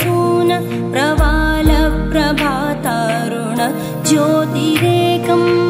पाररत्नप्रसून प्रवालप्रभातारुण ज्योतिरेकं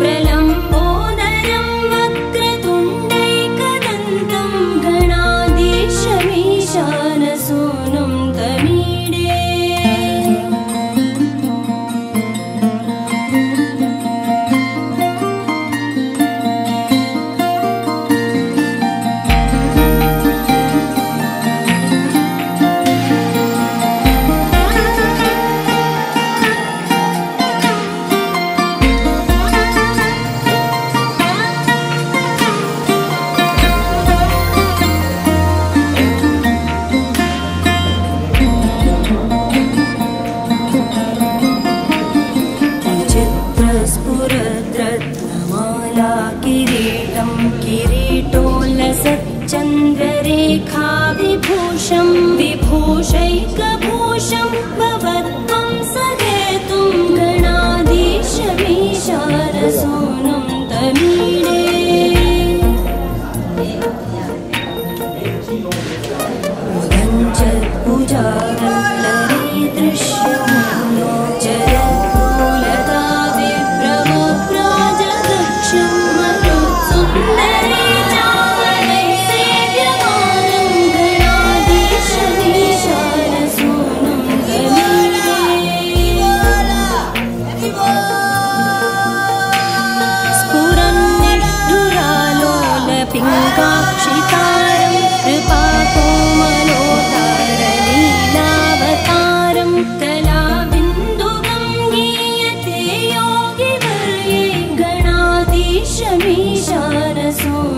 किरीटोल्लसच्चन्द्ररेखा विभूषं विभूषैकभूषं गणाधीशमीशानसूनुं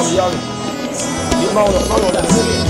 要不要你？你我帮我两次。